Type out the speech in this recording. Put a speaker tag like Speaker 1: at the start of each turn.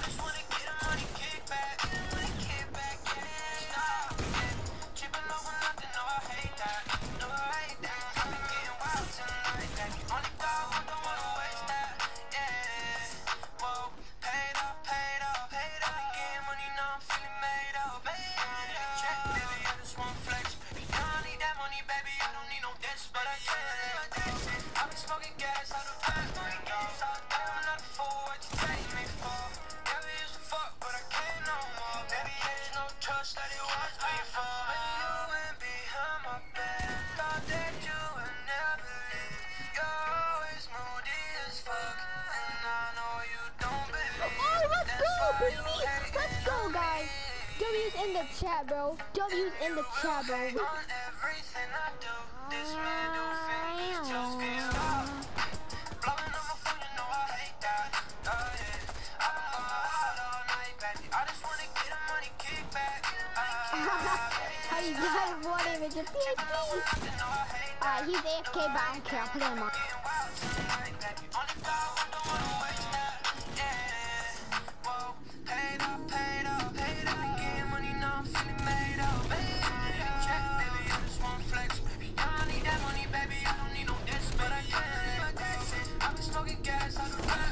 Speaker 1: Stop. In the chat, bro. W's in the chat, bro.
Speaker 2: On everything I do, this middle finger just gives up. Blowing up my phone, you know I hate that. Oh yeah, I've been all night, baby. I just wanna get the money kickback.
Speaker 1: Ah, How you guys want him? It's a PhD. Alright, he's AFK, but I don't care. I'll put him on. gas,